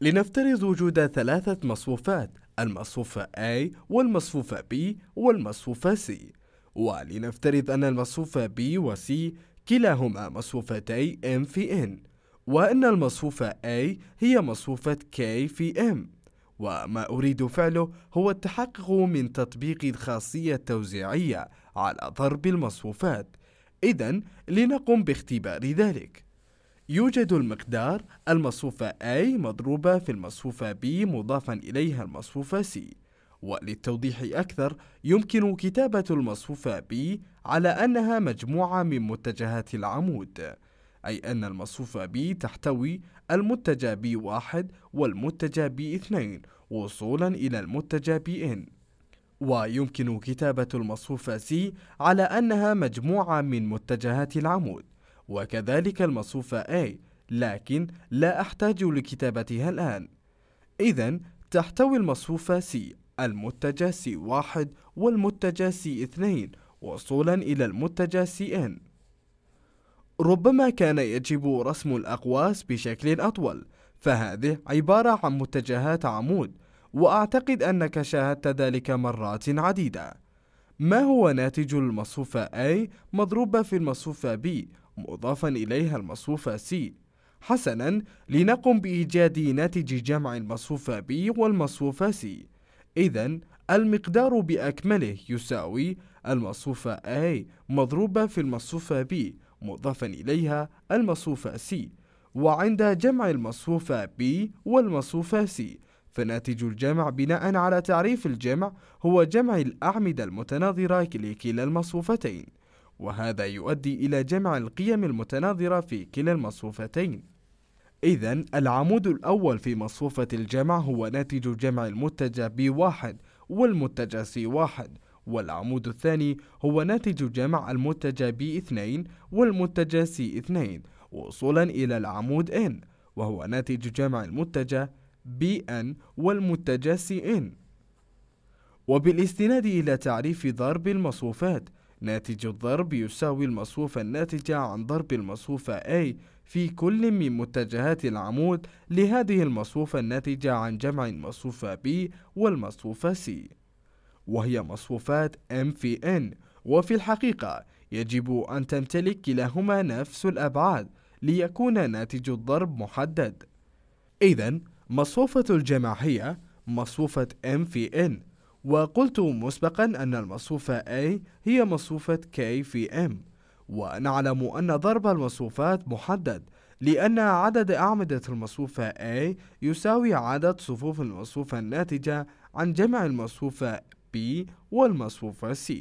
لنفترض وجود ثلاثة مصفوفات المصفوفة A والمصفوفة B والمصفوفة C. ولنفترض أن المصفوفة B و C كلاهما مصفوفتي M في N وأن المصفوفة A هي مصفوفة K في M. وما أريد فعله هو التحقق من تطبيق الخاصية التوزيعية على ضرب المصفوفات. إذا لنقم باختبار ذلك. يوجد المقدار المصفوفة A مضروبة في المصفوفة B مضافا إليها المصفوفة C. وللتوضيح أكثر يمكن كتابة المصفوفة B على أنها مجموعة من متجهات العمود أي أن المصفوفة B تحتوي المتجه B1 والمتجه B2 وصولا إلى المتجه BN ويمكن كتابة المصفوفة C على أنها مجموعة من متجهات العمود. وكذلك المصفوفة A لكن لا أحتاج لكتابتها الآن. إذا تحتوي المصفوفة C المتجه C1 والمتجه C2 وصولا إلى المتجه CN ربما كان يجب رسم الأقواس بشكل أطول فهذه عبارة عن متجهات عمود وأعتقد أنك شاهدت ذلك مرات عديدة. ما هو ناتج المصفوفة A مضروبة في المصفوفة B مضافا إليها المصفوفة C. حسنا لنقم بإيجاد ناتج جمع المصفوفة B والمصفوفة C. إذا المقدار بأكمله يساوي المصفوفة A مضروبة في المصفوفة B مضافا إليها المصفوفة C. وعند جمع المصفوفة B والمصفوفة C فناتج الجمع بناء على تعريف الجمع هو جمع الأعمدة المتناظرة لكلا المصفوفتين وهذا يؤدي إلى جمع القيم المتناظرة في كلا المصفوفتين. إذا العمود الأول في مصفوفة الجمع هو ناتج جمع المتجه B1 والمتجه C1 والعمود الثاني هو ناتج جمع المتجه B2 والمتجه C2 وصولا إلى العمود N وهو ناتج جمع المتجه BN والمتجه CN وبالاستناد إلى تعريف ضرب المصفوفات ناتج الضرب يساوي المصفوفة الناتجة عن ضرب المصفوفة A في كل من متجهات العمود لهذه المصفوفة الناتجة عن جمع المصفوفة B والمصفوفة C. وهي مصفوفات M في N. وفي الحقيقة يجب أن تمتلك كلاهما نفس الأبعاد ليكون ناتج الضرب محدد. إذا مصفوفة الجمع هي مصفوفة M في N. وقلت مسبقا أن المصفوفة A هي مصفوفة K في M ونعلم أن ضرب المصفوفات محدد لأن عدد أعمدة المصفوفة A يساوي عدد صفوف المصفوفة الناتجة عن جمع المصفوفة B والمصفوفة C.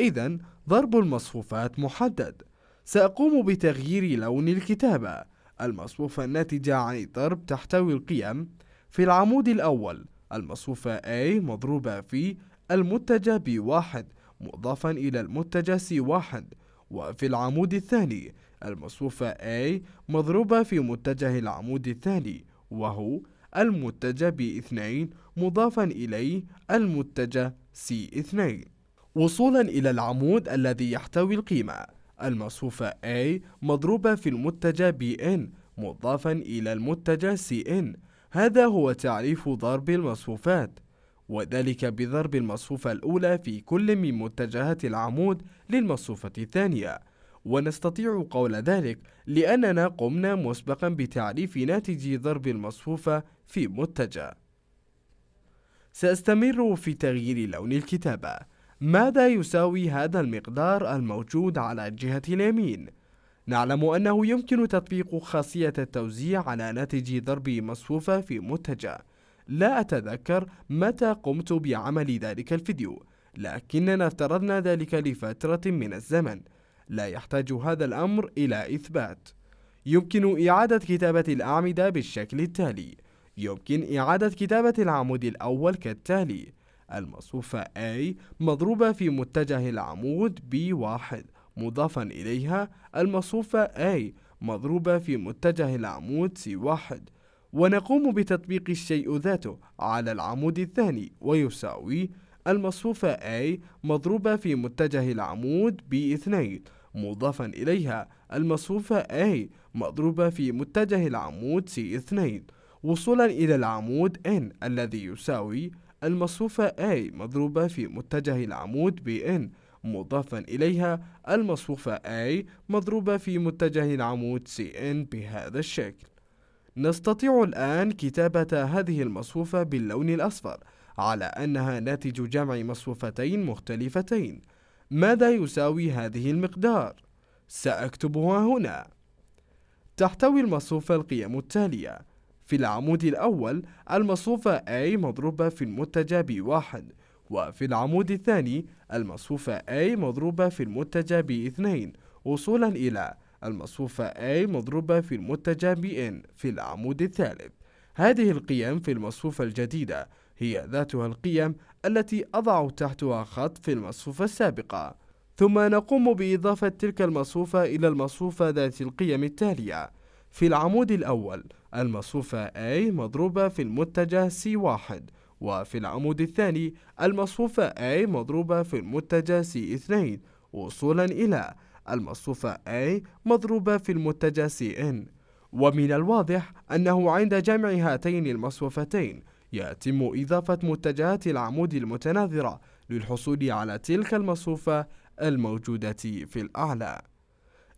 إذا ضرب المصفوفات محدد. سأقوم بتغيير لون الكتابة. المصفوفة الناتجة عن الضرب تحتوي القيم في العمود الأول المصفوفة A مضروبة في المتجه B1 مضافا إلى المتجه C1 وفي العمود الثاني المصفوفة A مضروبة في متجه العمود الثاني وهو المتجه B2 مضافا إليه المتجه C2 وصولا إلى العمود الذي يحتوي القيمة المصفوفة A مضروبة في المتجه BN مضافا إلى المتجه CN هذا هو تعريف ضرب المصفوفات وذلك بضرب المصفوفة الأولى في كل من متجهات العمود للمصفوفة الثانية. ونستطيع قول ذلك لأننا قمنا مسبقا بتعريف ناتج ضرب المصفوفة في متجه. سأستمر في تغيير لون الكتابة. ماذا يساوي هذا المقدار الموجود على الجهة اليمين؟ نعلم أنه يمكن تطبيق خاصية التوزيع على ناتج ضرب مصفوفة في متجه لا أتذكر متى قمت بعمل ذلك الفيديو لكننا افترضنا ذلك لفترة من الزمن. لا يحتاج هذا الأمر إلى إثبات. يمكن إعادة كتابة الأعمدة بالشكل التالي. يمكن إعادة كتابة العمود الأول كالتالي. المصفوفة A مضروبة في متجه العمود B1 مضافا إليها المصفوفة A مضروبة في متجه العمود C1 ونقوم بتطبيق الشيء ذاته على العمود الثاني ويساوي المصفوفة A مضروبة في متجه العمود B2 مضافا إليها المصفوفة A مضروبة في متجه العمود C2 وصولا إلى العمود N الذي يساوي المصفوفة A مضروبة في متجه العمود BN مضافا إليها المصفوفة A مضروبة في متجه العمود CN بهذا الشكل. نستطيع الآن كتابة هذه المصفوفة باللون الأصفر على أنها ناتج جمع مصفوفتين مختلفتين. ماذا يساوي هذه المقدار؟ سأكتبها هنا. تحتوي المصفوفة القيم التالية. في العمود الأول المصفوفة A مضروبة في المتجه B1 وفي العمود الثاني المصفوفة A مضروبة في المتجه B2 وصولا إلى المصفوفة A مضروبة في المتجه BN في العمود الثالث. هذه القيم في المصفوفة الجديدة هي ذاتها القيم التي أضع تحتها خط في المصفوفة السابقة. ثم نقوم بإضافة تلك المصفوفة إلى المصفوفة ذات القيم التالية. في العمود الأول المصفوفة A مضروبة في المتجه C1 وفي العمود الثاني المصفوفة A مضروبة في المتجه C2 وصولا إلى المصفوفة A مضروبة في المتجه CN ومن الواضح أنه عند جمع هاتين المصفوفتين يتم إضافة متجهات العمود المتناظرة للحصول على تلك المصفوفة الموجودة في الأعلى.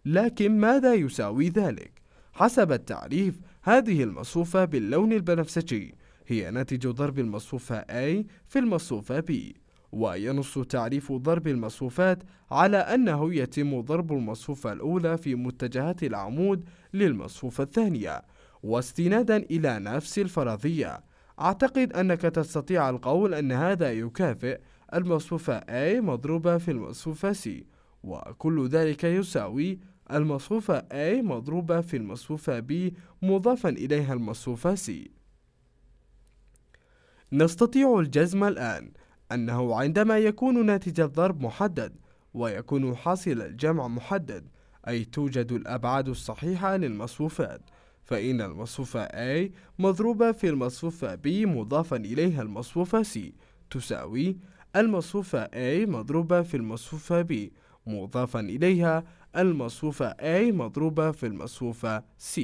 لكن ماذا يساوي ذلك؟ حسب التعريف هذه المصفوفة باللون البنفسجي. هي ناتج ضرب المصفوفة A في المصفوفة B وينص تعريف ضرب المصفوفات على أنه يتم ضرب المصفوفة الأولى في متجهات العمود للمصفوفة الثانية واستنادا إلى نفس الفرضية. أعتقد أنك تستطيع القول أن هذا يكافئ المصفوفة A مضروبة في المصفوفة C وكل ذلك يساوي المصفوفة A مضروبة في المصفوفة B مضافا إليها المصفوفة C. نستطيع الجزم الآن أنه عندما يكون ناتج الضرب محدد ويكون حاصل الجمع محدد أي توجد الأبعاد الصحيحة للمصفوفات فإن المصفوفة A مضروبة في المصفوفة B مضافا إليها المصفوفة C تساوي المصفوفة A مضروبة في المصفوفة B مضافا إليها المصفوفة A مضروبة في المصفوفة C.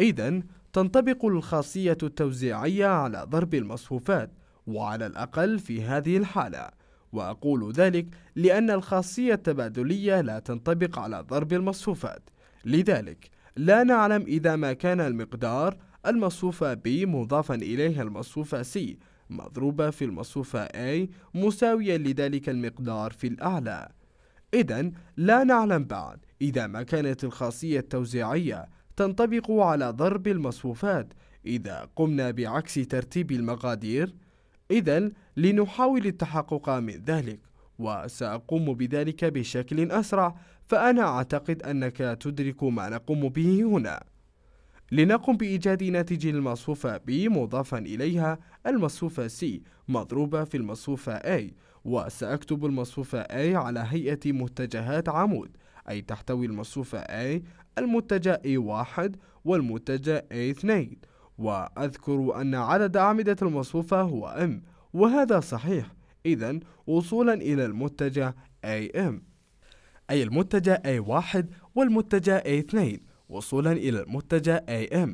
إذا تنطبق الخاصية التوزيعية على ضرب المصفوفات وعلى الأقل في هذه الحالة وأقول ذلك لأن الخاصية التبادلية لا تنطبق على ضرب المصفوفات. لذلك لا نعلم إذا ما كان المقدار المصفوفة B مضافا إليها المصفوفة C مضروبة في المصفوفة A مساويا لذلك المقدار في الأعلى. إذا لا نعلم بعد إذا ما كانت الخاصية التوزيعية تنطبق على ضرب المصفوفات. إذا قمنا بعكس ترتيب المقادير إذا لنحاول التحقق من ذلك وسأقوم بذلك بشكل أسرع. فأنا أعتقد أنك تدرك ما نقوم به هنا. لنقم بإيجاد ناتج المصفوفة B مضافا إليها. المصفوفة C مضروبة في المصفوفة A وسأكتب المصفوفة A على هيئة متجهات عمود. أي تحتوي المصفوفة A المتجه A1 والمتجه A2 وأذكر أن عدد أعمدة المصفوفة هو M وهذا صحيح. إذا وصولا إلى المتجه AM أي المتجه A1 والمتجه A2 وصولا إلى المتجه AM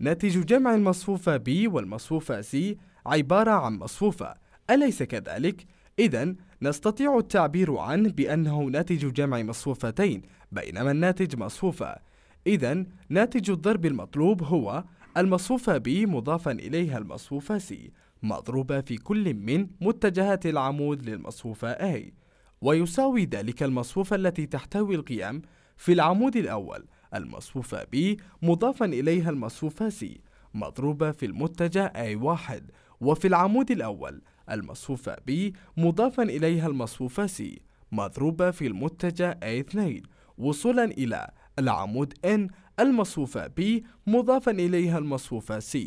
ناتج جمع المصفوفة B والمصفوفة C عبارة عن مصفوفة أليس كذلك؟ إذا نستطيع التعبير عنه بأنه ناتج جمع مصفوفتين بينما الناتج مصفوفة. إذا ناتج الضرب المطلوب هو المصفوفة B مضافا إليها المصفوفة C مضروبة في كل من متجهات العمود للمصفوفة A. ويساوي ذلك المصفوفة التي تحتوي القيم في العمود الأول المصفوفة B مضافا إليها المصفوفة C مضروبة في المتجه A1 وفي العمود الأول المصفوفة B مضافا إليها المصفوفة C مضروبة في المتجه A2 وصولا إلى العمود N المصفوفة B مضافا إليها المصفوفة C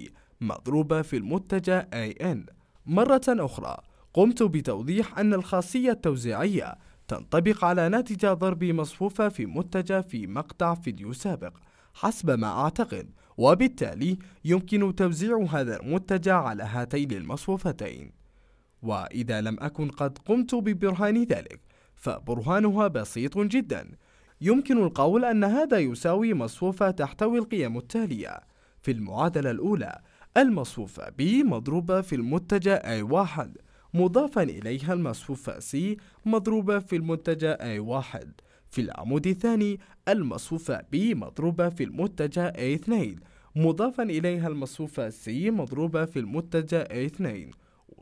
مضروبة في المتجه AN مرة أخرى قمت بتوضيح أن الخاصية التوزيعية تنطبق على ناتج ضرب مصفوفة في متجه في مقطع فيديو سابق حسب ما أعتقد. وبالتالي يمكن توزيع هذا المتجه على هاتين المصفوفتين. وإذا لم أكن قد قمت ببرهان ذلك فبرهانها بسيط جدا. يمكن القول أن هذا يساوي مصفوفة تحتوي القيم التالية. في المعادلة الأولى المصفوفة B مضروبة في المتجه A1 مضافا إليها المصفوفة C مضروبة في المتجه A1 في العمود الثاني المصفوفة B مضروبة في المتجه A2 مضافا إليها المصفوفة C مضروبة في المتجه A2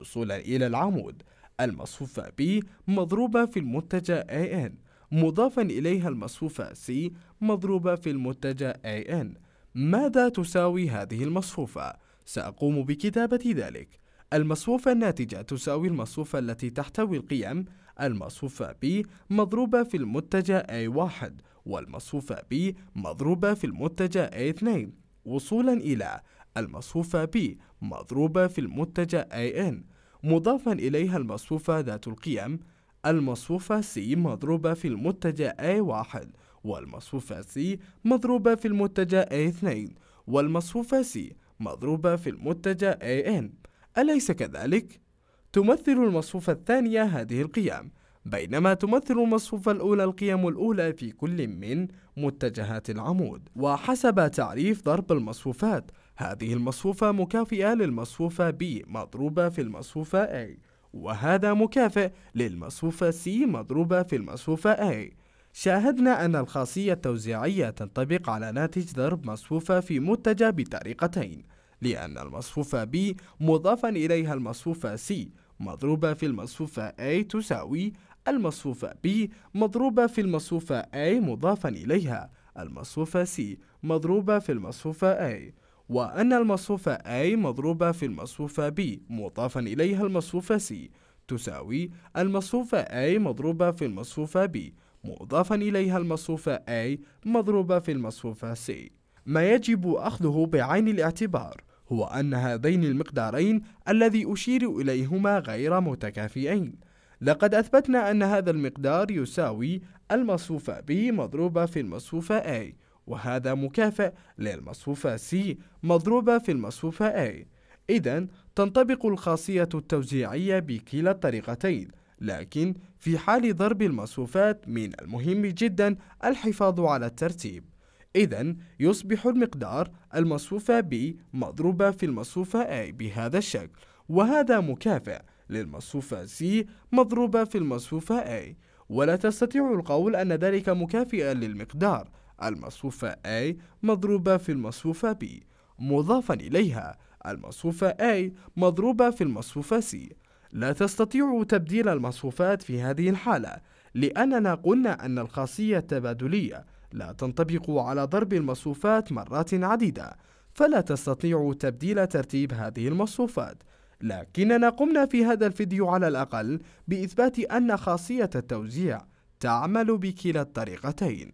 وصولا إلى العمود المصفوفة B مضروبة في المتجه AN مضافا إليها المصفوفة C مضروبة في المتجه AN ماذا تساوي هذه المصفوفة؟ سأقوم بكتابة ذلك. المصفوفة الناتجة تساوي المصفوفة التي تحتوي القيم. المصفوفة B مضروبة في المتجه A1 والمصفوفة B مضروبة في المتجه A2 وصولا إلى المصفوفة B مضروبة في المتجه AN مضافا إليها المصفوفة ذات القيم. المصفوفة C مضروبة في المتجه A1 والمصفوفة C مضروبة في المتجه A2 والمصفوفة C مضروبة في المتجه AN أليس كذلك؟ تمثل المصفوفة الثانية هذه القيم. بينما تمثل المصفوفة الأولى القيم الأولى في كل من متجهات العمود. وحسب تعريف ضرب المصفوفات هذه المصفوفة مكافئة للمصفوفة B مضروبة في المصفوفة A. وهذا مكافئ للمصفوفة C مضروبة في المصفوفة A. شاهدنا أن الخاصية التوزيعية تنطبق على ناتج ضرب مصفوفة في متجه بطريقتين. لأن المصفوفة B مضافا إليها المصفوفة C مضروبة في المصفوفة A تساوي. المصفوفة B مضروبة في المصفوفة A مضافا إليها. المصفوفة C مضروبة في المصفوفة A. وأن المصفوفة A مضروبة في المصفوفة B مضافا إليها المصفوفة C. تساوي المصفوفة A مضروبة في المصفوفة B مضافا إليها المصفوفة A مضروبة في المصفوفة C. ما يجب أخذه بعين الاعتبار هو أن هذين المقدارين الذي أشير إليهما غير متكافئين. لقد أثبتنا أن هذا المقدار يساوي المصفوفة B مضروبة في المصفوفة A. وهذا مكافئ للمصفوفة C مضروبة في المصفوفة A. إذا تنطبق الخاصية التوزيعية بكلا الطريقتين لكن في حال ضرب المصفوفات من المهم جدا الحفاظ على الترتيب. إذا يصبح المقدار المصفوفة B مضروبة في المصفوفة A بهذا الشكل. وهذا مكافئ للمصفوفة C مضروبة في المصفوفة A. ولا تستطيع القول أن ذلك مكافئا للمقدار. المصفوفة A مضروبة في المصفوفة B. مضافا إليها المصفوفة A مضروبة في المصفوفة C. لا تستطيع تبديل المصفوفات في هذه الحالة لأننا قلنا أن الخاصية التبادلية لا تنطبق على ضرب المصفوفات مرات عديدة فلا تستطيع تبديل ترتيب هذه المصفوفات لكننا قمنا في هذا الفيديو على الأقل بإثبات أن خاصية التوزيع تعمل بكلا الطريقتين.